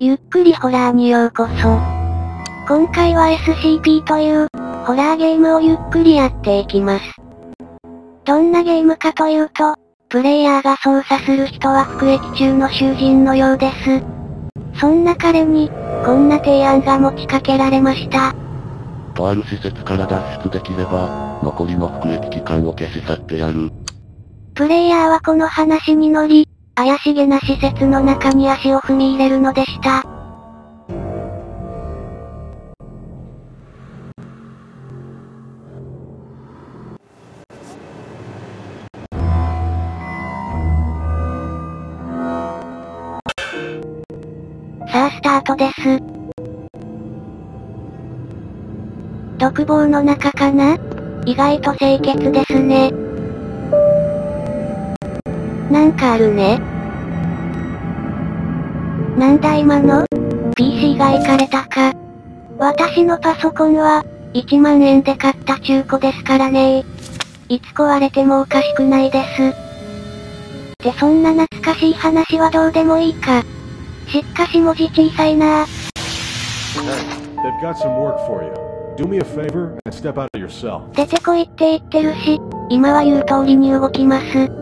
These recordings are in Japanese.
ゆっくりホラーにようこそ。今回は SCP という、ホラーゲームをゆっくりやっていきます。どんなゲームかというと、プレイヤーが操作する人は服役中の囚人のようです。そんな彼に、こんな提案が持ちかけられました。とある施設から脱出できれば、残りの服役期間を消し去ってやる。プレイヤーはこの話に乗り、怪しげな施設の中に足を踏み入れるのでした。さあスタートです。独房の中かな？意外と清潔ですね。なんかあるね。なんだ今の ?PC がいかれたか。私のパソコンは、1万円で買った中古ですからねいつ壊れてもおかしくないです。ってそんな懐かしい話はどうでもいいか。しっかし文字小さいな出てこいって言ってるし、今は言う通りに動きます。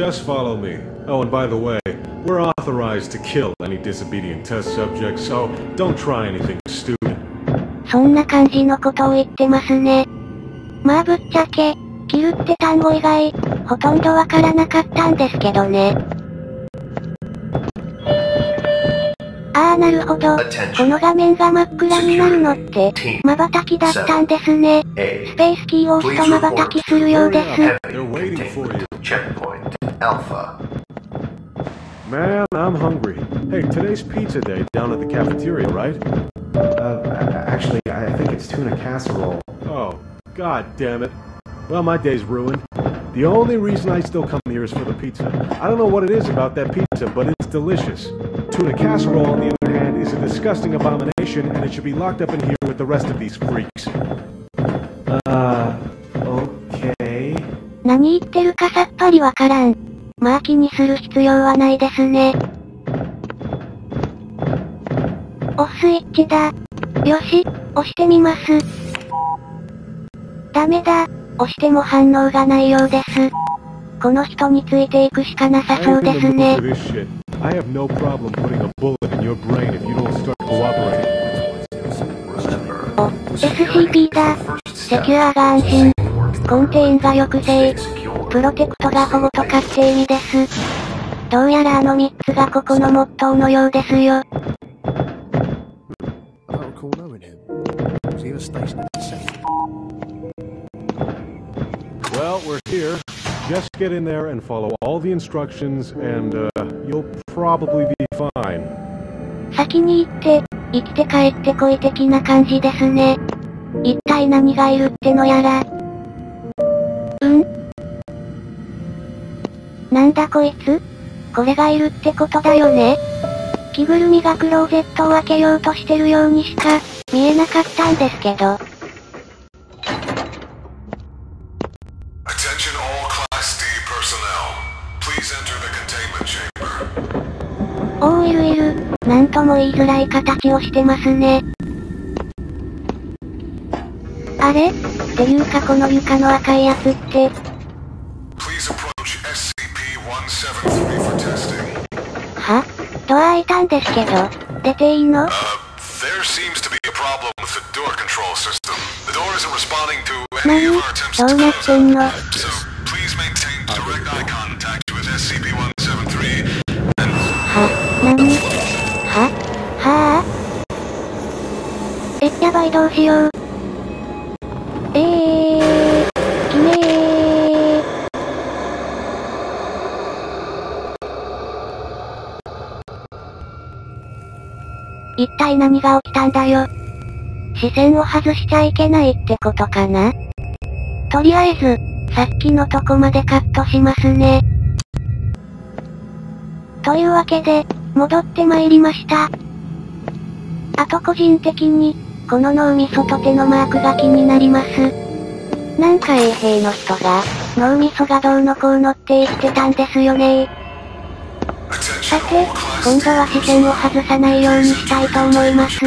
Just follow me. Oh, and by the way, we're authorized to kill any disobedient test subjects, so don't try anything stupid. そんな感じのことを言ってますね。まあぶっちゃけ、キルって単語以外、ほとんどわからなかったんですけどね。ああなるほど。この画面が真っ暗になるのって、瞬きだったんですね。スペースキーを押すと瞬きするようです。Alpha. Man, I'm hungry. Hey, today's pizza day down at the cafeteria, right? Uh, actually, I think it's tuna casserole. Oh, god damn it. Well, my day's ruined. The only reason I still come here is for the pizza. I don't know what it is about that pizza, but it's delicious. Tuna casserole, on the other hand, is a disgusting abomination, and it should be locked up in here with the rest of these freaks. 何言ってるかさっぱりわからん。まあ気にする必要はないですね。オフスイッチだ。よし、押してみます。ダメだ。押しても反応がないようです。この人についていくしかなさそうですね。お、SCP だ。セキュアが安心。コンテインが抑制。プロテクトが保護とかって意味です。どうやらあの3つがここのモットーのようですよ。Well, we're here. Just get in there and follow all the instructions and, uh, you'll probably be fine. 先に行って、生きて帰ってこい的な感じですね。一体何がいるってのやら。なんだこいつ？これがいるってことだよね？着ぐるみがクローゼットを開けようとしてるようにしか、見えなかったんですけど。おーいるいる、なんとも言いづらい形をしてますね。あれ？っていうかこの床の赤いやつって、ドア開いたんですけど、出ていいの There seems to be a problem with the door control system. The door isn't responding to any of our attempts to close it. So please maintain direct eye contact with SCP-173 and... は、なにははぁえ、やばいどうしよう。一体何が起きたんだよ。視線を外しちゃいけないってことかな？とりあえず、さっきのとこまでカットしますね。というわけで、戻って参りました。あと個人的に、この脳みそと手のマークが気になります。なんか衛兵の人が、脳みそがどうのこうのって言ってたんですよねさて、今度は視線を外さないようにしたいと思います。て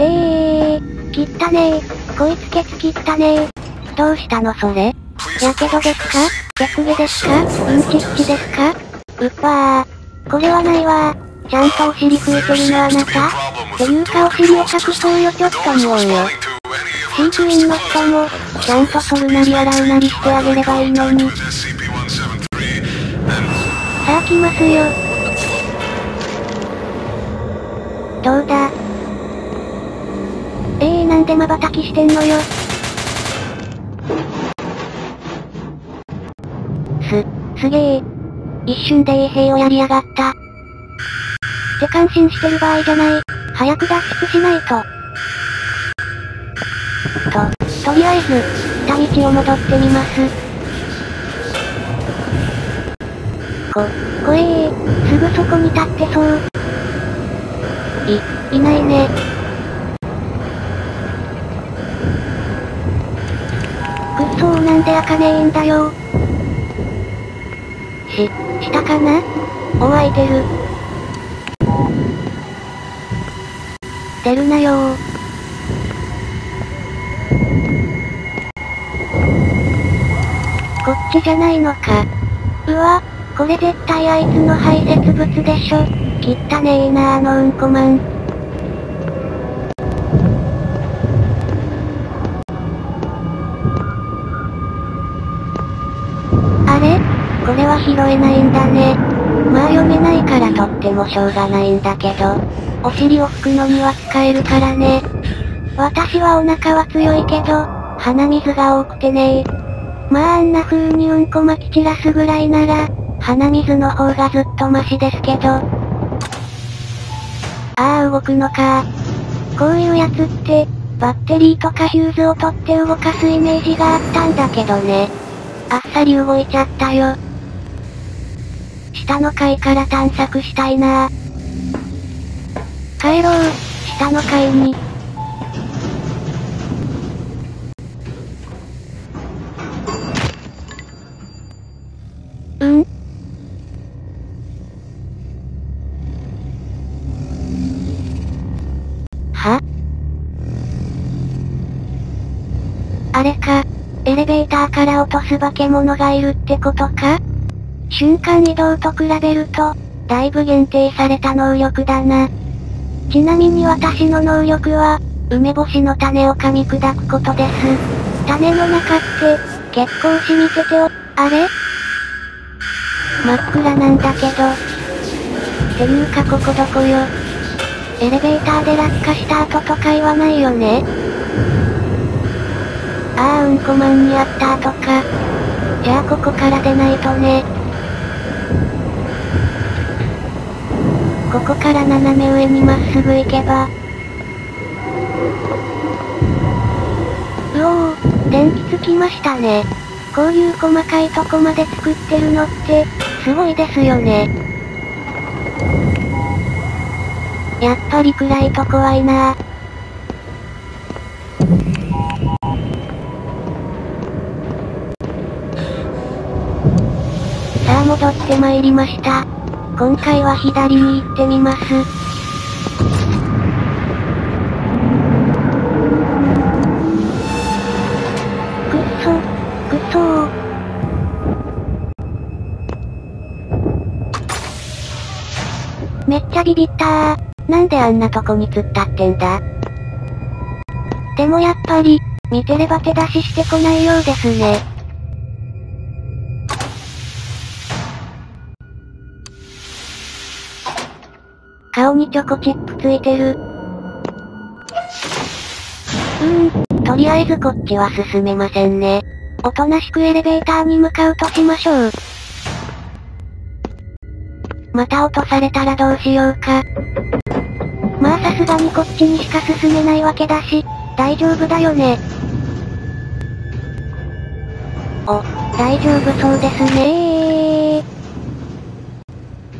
ー、切ったねー。こいつケツ切ったねー。どうしたのそれ？やけどですか？手首ですか？うんちっちですか？うっわー。これはないわー。ちゃんとお尻拭いてるのあなた？っていうかお尻を隠そうよちょっと思うよ。飼育員の人も、ちゃんと剃るなり洗うなりしてあげればいいのに。さあ来ますよ。どうだ？えー、なんで瞬きしてんのよ。す、すげえ。一瞬で衛兵をやりやがった。って感心してる場合じゃない。早く脱出しないと。と、とりあえず、下道を戻ってみます。こ、こえー、すぐそこに立ってそう。い、いないね。くっそーなんで開かねえんだよし、下かな？お開いてる。出るなよー。こっちじゃないのか。うわ、これ絶対あいつの排泄物でしょ。きったねえなあのうんこマン。あれ？これは拾えないんだね。まあ読めないからとってもしょうがないんだけど、お尻を拭くのには使えるからね。私はお腹は強いけど、鼻水が多くてねまああんな風にうんこまき散らすぐらいなら、鼻水の方がずっとマシですけど。ああ動くのかこういうやつって、バッテリーとかヒューズを取って動かすイメージがあったんだけどね。あっさり動いちゃったよ。下の階から探索したいな帰ろう、下の階に。は？あれか、エレベーターから落とす化け物がいるってことか？瞬間移動と比べると、だいぶ限定された能力だな。ちなみに私の能力は、梅干しの種を噛み砕くことです。種の中って、結構染みててお、あれ？真っ暗なんだけど。ていうかここどこよ。エレベーターで落下した後とか言わないよね？ああうんこマンにあった後か。じゃあここから出ないとね。ここから斜め上にまっすぐ行けば。うおー、電気つきましたね。こういう細かいとこまで作ってるのって、すごいですよね。やっぱり暗いと怖いなぁさあ戻って参りました。今回は左に行ってみます。くっそ、くっそ。めっちゃビビったー。なんであんなとこに突っ立ってんだ？でもやっぱり、見てれば手出ししてこないようですね。顔にチョコチップついてる。うーん、とりあえずこっちは進めませんね。おとなしくエレベーターに向かうとしましょう。また落とされたらどうしようか。まあさすがにこっちにしか進めないわけだし、大丈夫だよね。お、大丈夫そうですね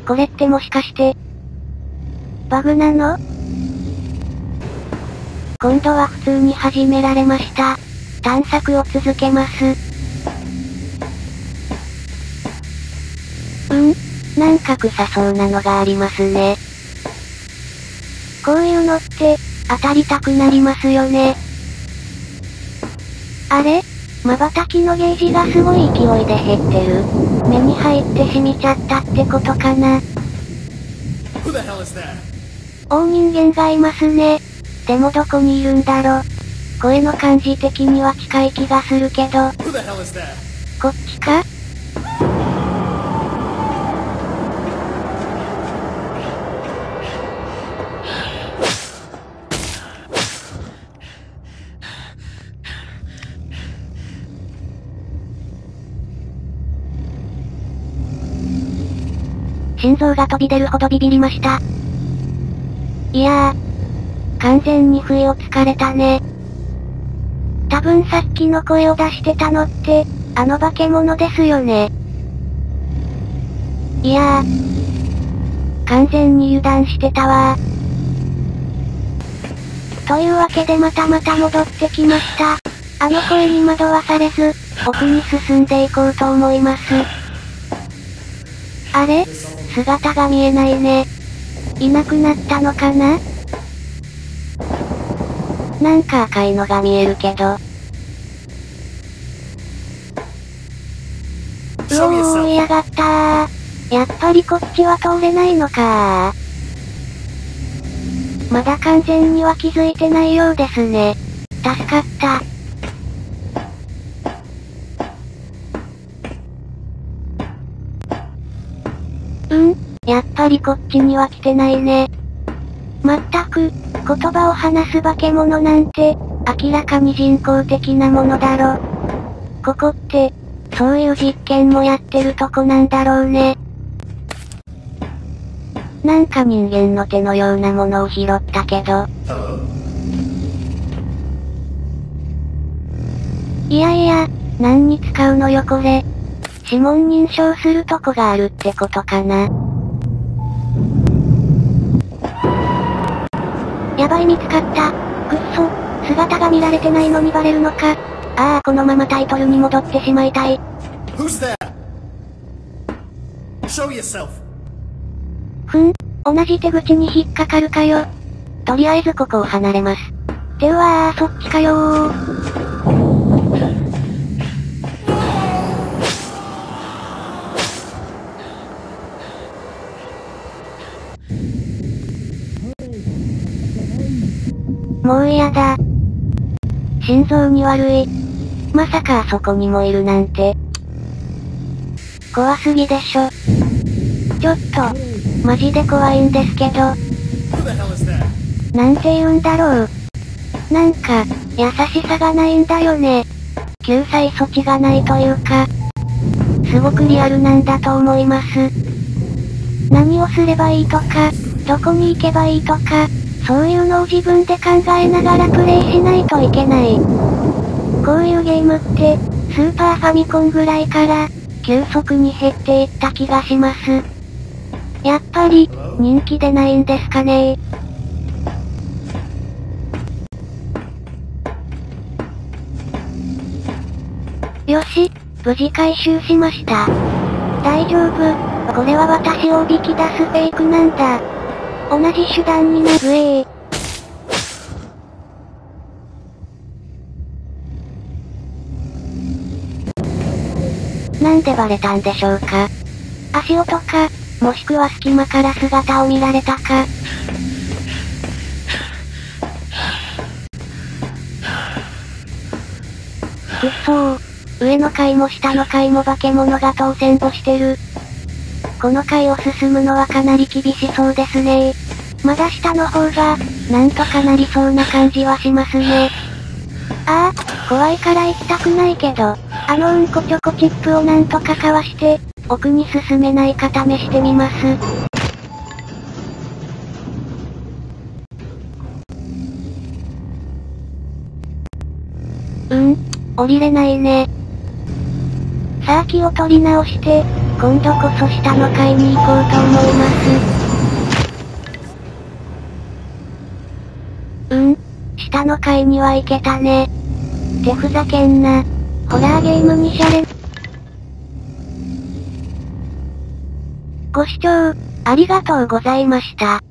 これってもしかして、バグなの？今度は普通に始められました。探索を続けます。うん？なんか臭そうなのがありますね。のって、当たりたくなりますよね。あれ？瞬きのゲージがすごい勢いで減ってる。目に入って染みちゃったってことかな。大人間がいますね。でもどこにいるんだろ。声の感じ的には近い気がするけど。こっちか？心臓が飛び出るほどビビりました。いやー、完全に不意をつかれたね。多分さっきの声を出してたのって、あの化け物ですよね。いやー、完全に油断してたわというわけでまたまた戻ってきました。あの声に惑わされず、奥に進んでいこうと思います。あれ？姿が見えないね。いなくなったのかな？なんか赤いのが見えるけど。うおー、いやがったー。やっぱりこっちは通れないのかー。まだ完全には気づいてないようですね。助かっやっぱりこっちには来てないね。まったく、言葉を話す化け物なんて、明らかに人工的なものだろ。ここって、そういう実験もやってるとこなんだろうね。なんか人間の手のようなものを拾ったけど。いやいや、何に使うのよこれ。指紋認証するとこがあるってことかな。やばい見つかった。くっそ、姿が見られてないのにバレるのか。ああ、このままタイトルに戻ってしまいたい。Who's there? Show yourself. ふん、同じ手口に引っかかるかよ。とりあえずここを離れます。では、そっちかよー。もう嫌だ。心臓に悪い。まさかあそこにもいるなんて。怖すぎでしょ。ちょっと、マジで怖いんですけど、なんて言うんだろう。なんか、優しさがないんだよね。救済措置がないというか、すごくリアルなんだと思います。何をすればいいとか、どこに行けばいいとか、そういうのを自分で考えながらプレイしないといけない。こういうゲームって、スーパーファミコンぐらいから、急速に減っていった気がします。やっぱり、人気でないんですかねよし、無事回収しました。大丈夫、これは私をおびき出すフェイクなんだ。同じ手段になるえなんでバレたんでしょうか足音か、もしくは隙間から姿を見られたか。くっそー。上の階も下の階も化け物が当選簿してる。この階を進むのはかなり厳しそうですねまだ下の方が、なんとかなりそうな感じはしますね。ああ、怖いから行きたくないけど、あのうんこチョコチップをなんとかかわして、奥に進めないか試してみます。うん、降りれないね。さあ気を取り直して、今度こそ下の階に行こうと思います。うん、下の階には行けたね。ってふざけんな。ホラーゲームにシャレ。ご視聴、ありがとうございました。